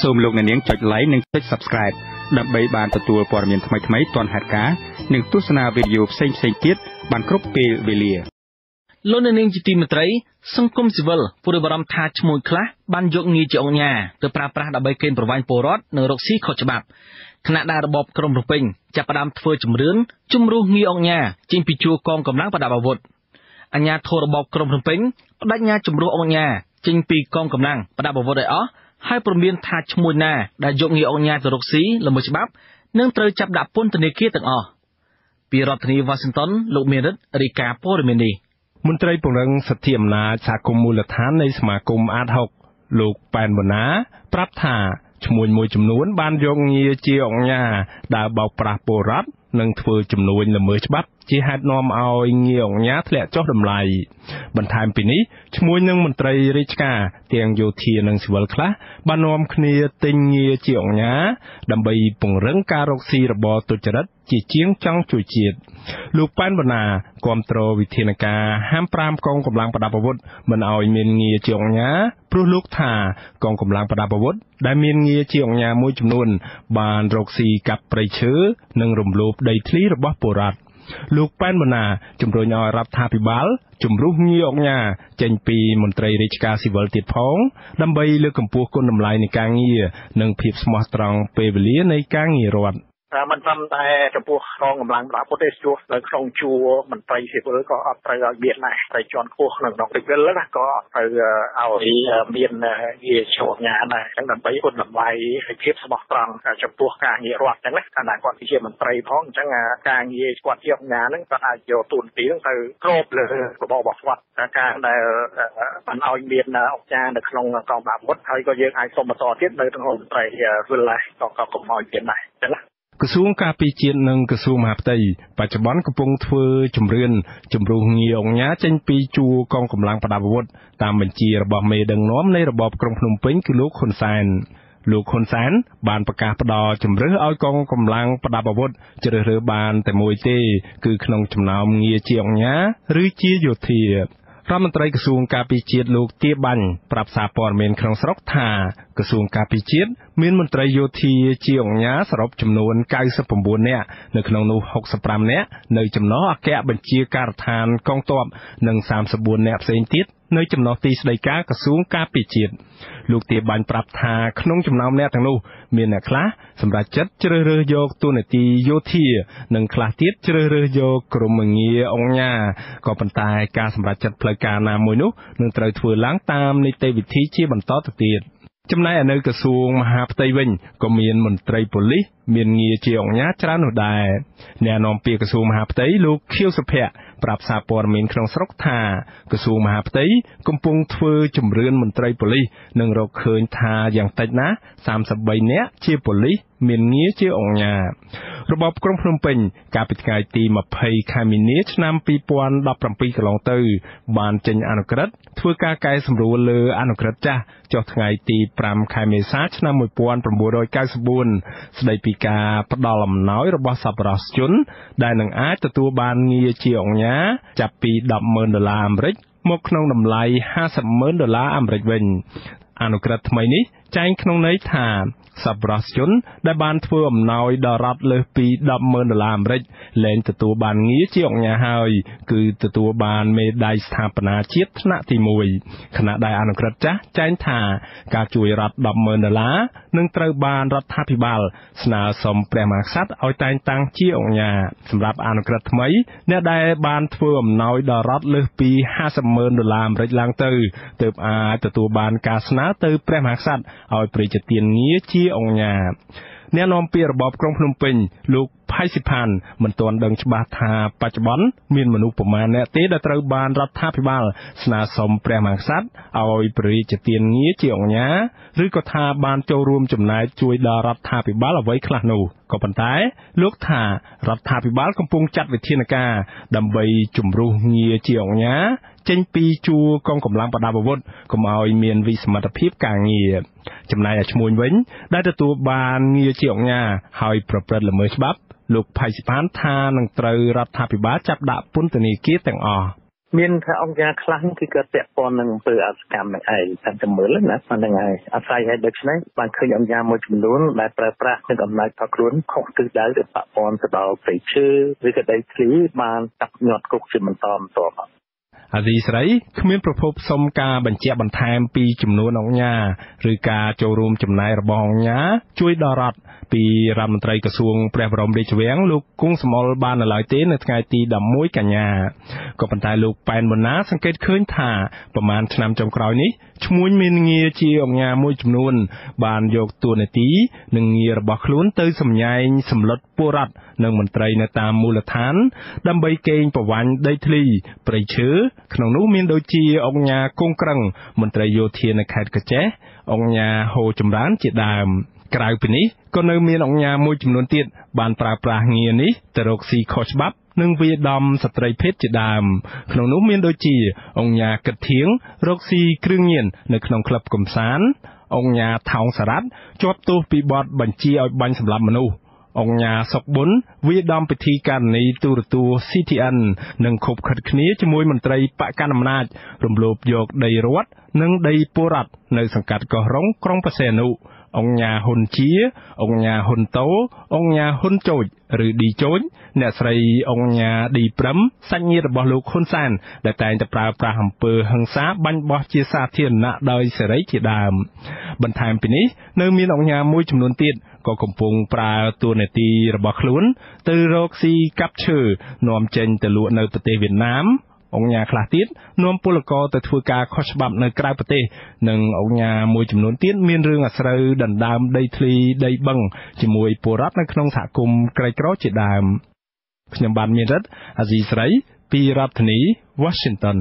សូមលោកអ្នកនាងចុច like និងចុច subscribe ដើម្បីបានទទួលព័ត៌មានថ្មីៗទាន់ហេតុការណ៍និងទស្សនាវីដេអូផ្សេងៗទៀតបានគ្រប់ពេលវេលាលោកអ្នកនាងជាទីមេត្រីសង្គមស៊ីវិលព្រួយបារម្ភថាឈ្មោះខ្លះបានយកងារជាអង្គញាទៅប្រើប្រាស់ដើម្បីកេងប្រវ័ញ្ចពលរដ្ឋនិងរកស៊ីខុសច្បាប់គណៈដែលរបបក្រុងភ្នំពេញចាប់ផ្ដើមធ្វើជំរឿនជំរុះងារអង្គញាចេញពីជួរកងកម្លាំងប្រដាប់អាវុធអាញាធររបបក្រុងភ្នំពេញបដិញ្ញាជំរុះអង្គញាចេញពីកងកម្លាំងប្រដាប់អាវុធឲ្យអស់ ហើយព្រមានថាឈ្មោះណាដែលយកងារអង្គញាទៅរកស៊ីល្មើសច្បាប់នឹងត្រូវចាប់ដាក់ពន្ធនាគារទាំងអស់ពីរដ្ឋធានីវ៉ាស៊ីនតោនលោកមេរិតរីកាព័រមេនីមន្ត្រីពង្រឹងសិទ្ធិអំណាចសហគមន៍មូលដ្ឋាននៃសមាគមអាត6លោកប៉ែនវណ្ណា ប្រាប់ថាឈ្មួញមួយចំនួនបានយកងារជាអង្គញាដើរបោកប្រាស់ពលរដ្ឋនិងធ្វើចំនួនល្មើសច្បាប់ ជាហេតុនាំឲ្យងារអង្គញាធ្លាក់ចុះតម្លៃបន្ថែមពីនេះឈ្មួញនឹងមន្ត្រីរាជការទាំងយោធានិងស៊ីវិលខ្លះបាននាំគ្នាទិញងារជាអង្គញាដើម្បីពង្រឹងការរកស៊ីរបរទុច្ចរិតជាជាងចង់ជួយជាតិលោកប៉ែនបណ្ណាគាំទ្រវិធានការហាម5កងកម្លាំងប្រដាប់អាវុធមិនឲ្យមានងារជាអង្គញាព្រោះលោកថាកងកម្លាំងប្រដាប់អាវុធដែលមានងារជាអង្គញាមួយចំនួនបានរកស៊ីកាប់ព្រៃឈើនិងរំលោភដីធ្លីរបស់ពលរដ្ឋ លោកប៉ែនបណ្ណាជំរុញឲ្យរដ្ឋាភិបាលជំរុះងារអង្គញាចេញពីមន្ត្រីរាជការស៊ីវិលទៀតផង ដើម្បីលើកកម្ពស់គុណតម្លៃនៃការងារនិងភាពស្មោះត្រង់ពេលវេលានៃការងាររដ្ឋ មិនត្រឹមតែចំពោះកងកម្លាំងប្រដាប់ពុទ្ធទេជួសនៅក្នុងជួរមន្ត្រីស៊ីវិលក៏អត់ត្រូវឲ្យមានដែរត្រូវជាន់ខ្ពស់ក្នុងក្នុងស៊ីវិលណាក៏អត់ត្រូវឲ្យមានងារជួញញាដែរអញ្ចឹងដើម្បីគុណតម្លៃហើយភាពស្មោះត្រង់ចំពោះការងាររដ្ឋអញ្ចឹងណាខណៈគាត់ជាមន្ត្រីផងអញ្ចឹងការងារគាត់ជាអង្គញាហ្នឹងគាត់អាចយកទូនទីហ្នឹងទៅគ្របលើរបបរបស់គាត់ការដែលបានឲ្យមានអង្គការនៅក្នុងកងប្រដាប់ពុទ្ធហើយក៏យើងអាចសុំបន្តទៀតនៅក្នុងមន្ត្រីវិលដែរក៏ក៏កុំឲ្យមានដែរអញ្ចឹងណា ក្រសួងការពារជាតិនិងក្រសួងមហាផ្ទៃបច្ចុប្បន្នកំពុងធ្វើជំរឿនជំរុះងារអង្គញាចេញពីជួរកងកម្លាំងប្រដាប់អាវុធតាមបញ្ជារបស់មេដឹកនាំនៃរបបក្រុងភ្នំពេញគឺលោកហ៊ុនសែនលោកហ៊ុនសែនបានប្រកាសផ្ដល់ជំរឿសឲ្យកងកម្លាំងប្រដាប់អាវុធជ្រើសរើសបានតែមួយទេ គឺក្នុងចំណោមងារជាអង្គញាឬជាយោធារដ្ឋមន្ត្រីក្រសួងការពារជាតិលោកទាបាញ់ប្រាប់សារព័ត៌មានក្នុងស្រុកថាក្រសួងការពារជាតិមានមន្ត្រីយោធាជាអង្គញាសរុបចំនួន99នាក់នៅក្នុងនោះ65នាក់នៅចំណោះអគ្គបញ្ជាការដ្ឋានកងទ័ពនិង34នាក់ផ្សេងទៀតនៅចំណុះទីស្តីការក្រសួងការពារជាតិលោកទាបាញ់ប្រាប់ថាក្នុងចំណោមអ្នកទាំងនោះមានអ្នកខ្លះសម្រាប់ចិត្តជ្រើសរើសយកទូនាទីយោធានិងខ្លះទៀតជ្រើសរើសយកក្រុមងារអង្គញាក៏ប៉ុន្តែការសម្រេចចិត្តផ្លូវការណាមួយនោះនឹងត្រូវធ្វើឡើងតាមនីតិវិធីជាបន្តទៅទៀត ចំណែកនៅក្រសួងមហាផ្ទៃវិញក៏មានមន្ត្រីប៉ូលីសមានងារជាអង្គញាច្រើននោះដែរអ្នកនាំពាក្យក្រសួងមហាផ្ទៃលោកខៀវសុភ័ក្រប្រាប់សារព័ត៌មានក្នុងស្រុកថាក្រសួងមហាផ្ទៃកំពុងធ្វើជំរឿនមន្ត្រីប៉ូលីសនិងរកឃើញថាយ៉ាងតិចណាស់33នាក់ជាប៉ូលីសមានងារជាអង្គញា របបក្រុងភ្នំពេញ កាលពីថ្ងៃទី20ខែមីនាឆ្នាំ2017កន្លងទៅ បានចេញអនុក្រឹត្យធ្វើការកែសម្រួលលើអនុក្រឹត្យចាស់ចុះថ្ងៃទី5ខែមេសាឆ្នាំ1994ស្ដីពីការផ្ដល់អំណោយរបស់សប្បុរសជន ដែលនឹងអាចទទួលបានងារជាអង្គញាចាប់ពី100000ដុល្លារអាមេរិកមកក្នុងតម្លៃ50,000ដុល្លារអាមេរិកវិញអនុក្រឹត្យថ្មីនេះចែងក្នុងន័យថា សប្បុរសជន ដែលបានធ្វើអំណោយដល់រដ្ឋលើសពី100000ដុល្លារអាមេរិកលែងទទួលបានងារជាអង្គញាហើយ គឺទទួលបានមេដាយស្ថាបនាជាតិថ្នាក់ទី1ខណៈដែលអនុក្រឹត្យចាស់ចែងថាការជួយរដ្ឋ100000ដុល្លារ នឹងត្រូវបានរដ្ឋាភិបាលស្នើសុំព្រះមហាក្សត្រឲ្យតែងតាំងជាអង្គញាសម្រាប់អនុក្រឹត្យថ្មីអ្នកដែលបានធ្វើអំណោយដល់រដ្ឋលើសពី500,000ដុល្លារអាមេរិកឡើងទៅទើបអាចទទួលបានការស្នើទៅព្រះមហាក្សត្រឲ្យប្រជាទានងារជាអង្គញា អ្នកនាំពាក្យរបបក្រុងភ្នំពេញលោកផៃសិផានមិនទាន់ដឹងច្បាស់ថាបច្ចុប្បន្នមានមនុស្សប្រមាណអ្នកទេដែលត្រូវបានរដ្ឋាភិបាលស្នើសុំព្រះមហាក្សត្រឲ្យព្រះរាជទានងារជាអង្គញាឬក៏ថាបានចូលរួមចំណែកជួយដល់រដ្ឋាភិបាលអ្វីខ្លះនោះក៏ប៉ុន្តែ លោកថារដ្ឋាភិបាលកំពុងចាត់វិធានការដើម្បីជំរុះងារជាអង្គញា ចេញពីជួរកងកម្លាំងប្រដាប់អាវុធកុំឲ្យមានវិសមត្ថភាពការងារចំណែកឯឈ្មួញវិញ ដែលទទួលបានងារជាអង្គញាហើយប្រព្រឹត្តល្មើសច្បាប់លោកផៃសិផានថានឹងត្រូវរដ្ឋាភិបាលចាប់ដាក់ពន្ធនាគារទាំងអស់មានថាអង្គការខ្លះគឺគាត់ពាក់ព័ន្ធនឹងអំពើអសកម្មនឹងឯងតាមតែមើលណាហ្នឹងហើយអាស្រ័យឲ្យដូច្នេះបានឃើញអង្គការមួយចំនួនដែលប្រើប្រាស់នឹងអំណាចរបស់ខ្លួនខុសទិសដៅទៅប៉ះពាល់ទៅដល់ព្រៃឈើឬក៏ដីធ្លីបានចាប់ញាត់គុកជាបន្តបន្ទាប់ អាស៊ីស្រីគ្មានប្រភពសុំការបញ្ជាក់បន្ថែមពីចំនួនអង្គញាឬការចូលរួមចំណាយរបស់អង្គញាជួយដល់រដ្ឋពីរដ្ឋមន្ត្រីក្រសួងព្រះបរមរាជវាំងលោកគង់សមលបាននៅឡើយទេនៅថ្ងៃទី11កញ្ញាក៏ប៉ុន្តែលោកប៉ែនមុនណាសង្កេតឃើញថាប្រមាណឆ្នាំចុងក្រោយនេះឈ្មួញមានងារជាអង្គញាមួយចំនួន បានយកតួនាទីនិងងាររបស់ខ្លួនទៅសម្ញែងសម្លុតពលរដ្ឋនិងមន្ត្រីនៅតាមមូលដ្ឋាន ដើម្បីកេងប្រវ័ញ្ចដីធ្លីព្រៃឈើ ក្នុងនោះមានដូចជាអង្គញាគង់ក្រឹងមន្ត្រីយោធានៅខេត្តកចេះអង្គញាហូចម្រើនជាដើមក្រៅពីនេះក៏នៅមានអង្គញាមួយចំនួនទៀតបានប្រើប្រាស់ងារនេះទៅរកស៊ីខុសច្បាប់និងវាដំស្ត្រីភេទជាដើមក្នុងនោះមានដូចជាអង្គញាកិតធៀងរកស៊ីគ្រឿងញៀននៅក្នុងក្លឹបកំសាន្តអង្គញាថោងសារ៉ាត់ជាប់ទោសពីបទបញ្ជាឲ្យបាញ់សម្លាប់មនុស្ស អង្គញាសុកប៊ុនវាដំពិធីករណីទូរទស្សន៍ CTN និងខົບខិតគ្នាជាមួយមន្ត្រីបកកណ្ដាលអំណាចរំលោភយកដីរដ្ឋនិងដីពលរដ្ឋនៅសង្កាត់កោះរ៉ុងក្រុងបរសេនុអង្គញាហ៊ុនជាអង្គញាហ៊ុនតូអង្គញាហ៊ុនចូចឬឌីចូចអ្នកស្រីអង្គញាឌីព្រឹមសាច់ញាតិរបស់លោកហ៊ុនសាន ដែលតែងតែប្រើប្រាស់អំពើហិង្សាបាញ់បោះជាសាធារណៈដោយសេរីជាដើមបន្ថែមពីនេះនៅមានអង្គញាមួយចំនួនទៀត ក៏កំពុងប្រើតួនាទីរបស់ខ្លួន ទៅរកស៊ីកាប់ឈើនាំចេញទៅលក់នៅប្រទេសវៀតណាមអង្គញាខ្លះទៀតនាំពលករទៅធ្វើការខុសច្បាប់នៅក្រៅប្រទេសនិងអង្គញាមួយចំនួនទៀតមានរឿងអាស្រូវដណ្ដើមដីធ្លីដីបឹងជាមួយពលរដ្ឋនៅក្នុងសហគមន៍ក្រីក្រជាដើមខ្ញុំបាទមានរិទ្ធអាស៊ីស្រីពីរដ្ឋធានី Washington